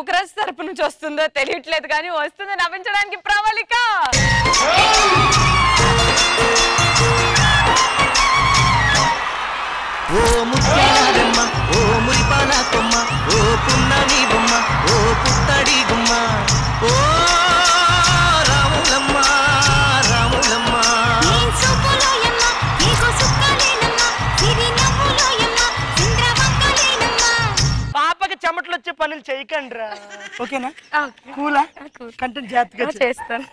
నూకరాజ్ తరపు నుంచి వస్తుందో తెలియట్లేదు కానీ వస్తుంది నవ్వించడానికి ప్రవళిక ఓ ముత్యాలమ్మ ఓ మురిపాల కొమ్మ ఓ పున్నమి బొమ్మ ఓ పనులు చేయకండి రా ఓకేనా కూలా? కంటెంట్ జాగ్రత్తగా. చేస్తాను.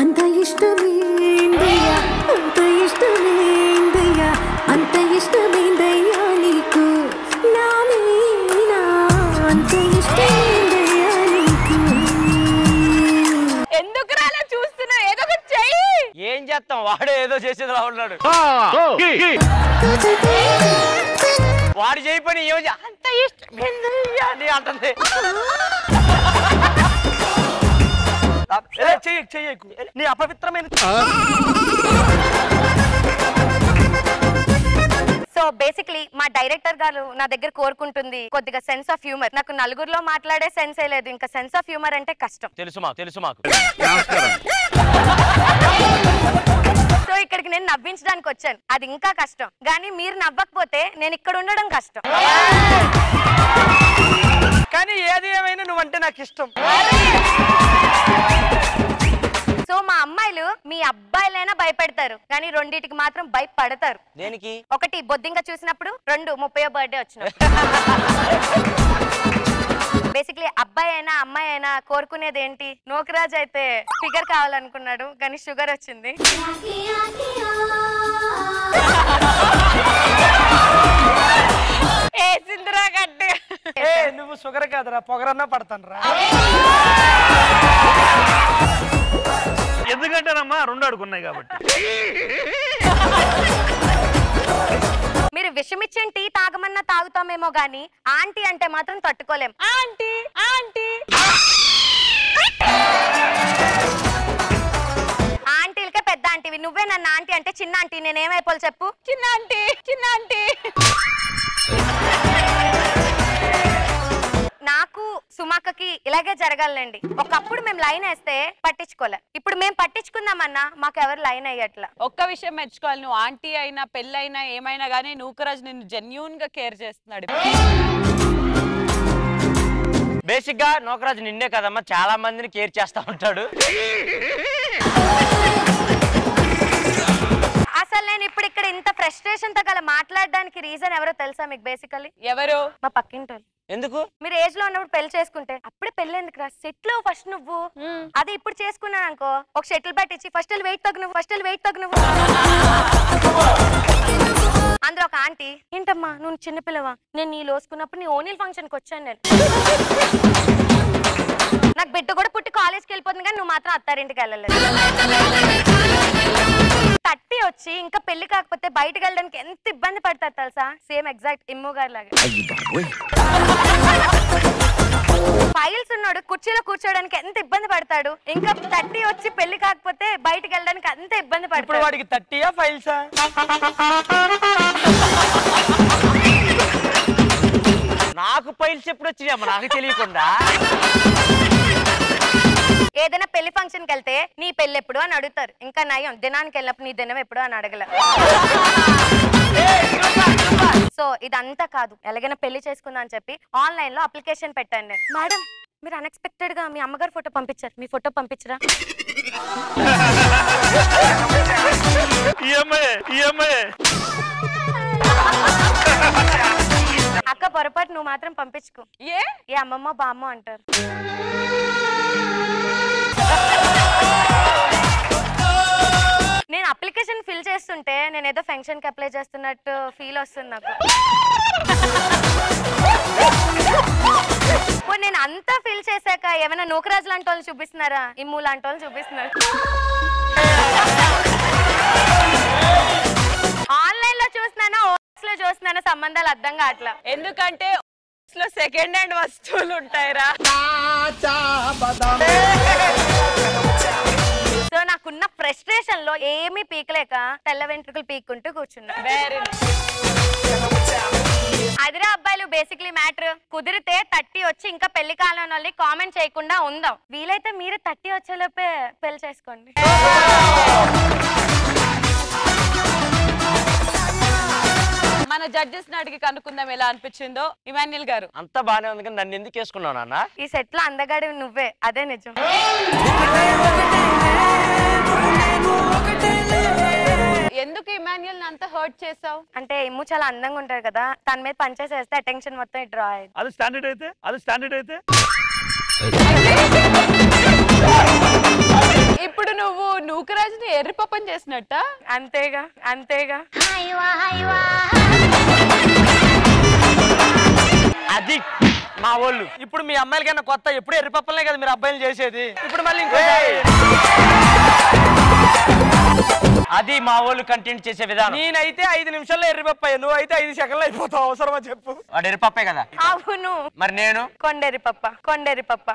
అంత ఇష్టమేందయ్యా? అంత ఇష్టమేందయ్యా? అంత ఇష్టమేందయ్యా నీకు? నా మీనా? అంత ఇష్టమేందయ్యా నీకు? ఎందుకు రాలా చూస్తున్నా? ఏదో ఒకటి చెయ్యి. ఏం చేస్తాం? వాడే ఏదో చేసేది రా ఉన్నాడు. వాడు చేయి పని ఏమో అంత ఇష్టం అంటుంది. ఏ, చెయ్యకు చెయ్యకు నీ అపవిత్రమైన సో బేసిక్లీ మా డైరెక్టర్ గారు నా దగ్గర కోరుకుంటుంది కొద్దిగా సెన్స్ ఆఫ్ హ్యూమర్ నాకు నలుగురిలో మాట్లాడే సెన్సే లేదు. ఇంకా సెన్స్ ఆఫ్ హ్యూమర్ అంటే కష్టం. తెలుసు మాకు తెలుసు మాకు. నవ్వించడానికి వచ్చాను. అది ఇంకా కష్టం. కానీ మీరు నవ్వకపోతే నేను ఇక్కడ ఉండడం కష్టం. కానీ ఏది ఏమైనా నువ్వంటే నాకు ఇష్టం సో మా అమ్మాయిలు మీ అబ్బాయిలైనా భయపెడతారు. కానీ రెండింటికి మాత్రం భయపడతారు. దేనికి? ఒకటి బొద్దింక చూసినప్పుడు. రెండు ముప్పై బర్త్డే వచ్చినప్పుడు. బేసిక్లీ అబ్బాయి అయినా అమ్మాయి అయినా కోరుకునేది ఏంటి నోకరాజ్ అయితే ఫిగర్ కావాలనుకున్నాడు కానీ షుగర్ వచ్చింది. ఏ సింధురా గట్టి ఏ నువ్వు షుగర్ కాదురా పొగరన్నా పడతాను రా ఎందుకంటేనమ్మా రెండు అడుగున్నాయి కాబట్టి. విషమిచ్చిన టీ తాగమన్నా తాగుతామేమో గానీ ఆంటీ అంటే మాత్రం తట్టుకోలేం. Aunty aunty. ఆంటీలకే పెద్ద ఆంటీవి. నువ్వే నన్ను ఆంటీ అంటే చిన్న ఆంటీ. నేనేమైపోవాలి చెప్పు? చిన్న ఆంటీ చిన్న ఆంటీ. నాకు సుమాకకి ఇలాగే జరగాలండి ఒకప్పుడు మేము లైన్ వేస్తే పట్టించుకోలే. ఇప్పుడు మేము పట్టించుకుందామన్నా మాకు ఎవరు లైన్ అయ్యట్లా ఒక్క విషయం మెచ్చుకోవాలి. నువ్వు ఆంటీ అయినా పెళ్ళైనా ఏమైనా కానీ నూకరాజ్ నిన్ను జెన్యున్గా కేర్ చేస్తున్నాడు. బేసిక్గా నోకరాజు నిన్నే కదమ్మా చాలా మందిని కేర్ చేస్తా ఉంటాడు. అసలు నేను ఇప్పుడు ఇక్కడ ఇంత ఫ్రస్ట్రేషన్తో గల మాట్లాడడానికి రీజన్ ఎవరో తెలుసా మీకు బేసికలీ ఎవరు? మా పక్కింటోళ్ళు. ఎందుకు? మీరు ఏజ్లో ఉన్నప్పుడు పెళ్ళి చేసుకుంటే అప్పుడే పెళ్ళి ఎందుకు రా సెట్లో ఫస్ట్ నువ్వు. అదే ఇప్పుడు చేసుకున్నాను అనుకో ఒక షటిల్ బ్యాట్ ఇచ్చి ఫస్ట్ వెయిట్ తగ్గు నువ్వు ఫస్ట్ వెయిట్ తగ్గు నువ్వు. అందులో ఒక ఆంటీ ఏంటమ్మా నువ్వు చిన్నపిల్లవా నేను నీ లోసుకున్నప్పుడు నీ ఓనీల్ ఫంక్షన్కి వచ్చాను నేను. నాకు బిడ్డ కూడా పుట్టి కాలేజ్కి వెళ్ళిపోతుంది కానీ నువ్వు మాత్రం అత్తారింటికి వెళ్ళలేదు. తట్టి వచ్చి ఇంకా పెళ్ళి కాకపోతే బయటకు వెళ్ళడానికి ఎంత ఇబ్బంది పడతారు తెలుసా? సేమ్ ఎగ్జాక్ట్ ఇమ్ము గారి లాగా. ఫైల్స్ ఉన్నాడు కుర్చీలో కూర్చోడానికి ఎంత ఇబ్బంది పడతాడు? ఇంకా తట్టి వచ్చి పెళ్ళి కాకపోతే బయటకు వెళ్ళడానికి అంత ఇబ్బంది ఇప్పుడు పడతాడు వాడికి థర్టీయా ఫైల్సా? నాకు ఫైల్స్ ఎప్పుడు వచ్చినాయమ్మా? నాకు తెలియకుండా. ఏదైనా పెళ్ళి ఫంక్షన్కి వెళ్తే నీ పెళ్ళి ఎప్పుడు అని అడుగుతారు. ఇంకా నయం. దినానికి వెళ్ళినప్పుడు నీ దినం ఎప్పుడు అని అడగల. సో ఇదంతా కాదు. ఎలాగైనా పెళ్ళి చేసుకుందా అని చెప్పి ఆన్లైన్లో అప్లికేషన్ పెట్టాను నేను. మేడం మీరు అన్ఎక్స్పెక్టెడ్గా మీ అమ్మగారు ఫోటో పంపించారు. మీ ఫోటో పంపించరా? అక్క పొరపాటు నువ్వు మాత్రం పంపించుకో. ఏ? ఏ అమ్మమ్మ బామ్మ అంటారు. నేను అప్లికేషన్ ఫిల్ చేస్తుంటే నేను ఏదో ఫంక్షన్కి అప్లై చేస్తున్నట్టు ఫీల్ వస్తుంది నాకు. నేను అంతా ఫిల్ చేశాక ఏమైనా నూకరాజు లాంటి వాళ్ళు చూపిస్తున్నారా? ఇమ్ము లాంటి వాళ్ళు చూపిస్తున్నారు ఆన్లైన్లో చూస్తున్నానా లో చూస్తున్నానా సంబంధాలు అర్థం కావట్లా? ఎందుకంటే లో సెకండ్ హ్యాండ్ వస్తువులు ఉంటాయిరా. ఫ్రస్ట్రేషన్లో ఏమీ పీకలేక తెల్ల వెంట్రుకలు పీక్కుంటూ కూర్చున్నా. వెరీ అదిరా అబ్బాయిలు బేసిక్లీ మ్యాటర్ కుదిరితే తట్టి వచ్చి ఇంకా పెళ్ళి కాలం వాళ్ళని కామెంట్ చేయకుండా ఉందాం. వీలైతే మీరు తట్టి వచ్చేలోపే పెళ్ళి చేసుకోండి. మన జడ్జెస్ని అడిగి కనుక్కుందాం ఎలా అనిపించిందో. ఇమాన్యుల్ గారు. అంతా బానే ఉంది కానీ నన్ను ఎందుకు వేసుకున్నావు నాన్న? ఈ సెట్లో అందగాడి నువ్వే. అదే నిజం. ఎందుకు ఇమాన్యుల్ అంత హర్ట్ చేసావు అంటే ఇమ్ము చాలా అందంగా ఉంటారు కదా తన మీద పనిచేసేస్తే అటెన్షన్ మొత్తం డ్రా అయ్యింది. అది స్టాండర్డ్ అయితే? అది స్టాండర్డ్ అయితే? ఇప్పుడు నువ్వు నూకరాజుని ఎర్రి పప్పని చేసినట్ట? అంతేగా అంతేగా. అది మా వాళ్ళు. ఇప్పుడు మీ అమ్మాయిలకైనా కొత్త ఎప్పుడు ఎర్రిపప్పలనే కదా మీరు అబ్బాయిలు చేసేది. ఇప్పుడు మళ్ళీ ఇంకో అది మా వాళ్ళు కంటెంట్ చేసే విధానం. నేనైతే ఐదు నిమిషాల్లో ఎర్రిపప్ప నువ్వు అయితే ఐదు సెకండ్లు అయిపోతావు. అవసరమా చెప్పు. వాడు ఎరిపప్పే కదా? అవును. మరి నేను? కొండేరి పప్ప కొండేరి పప్ప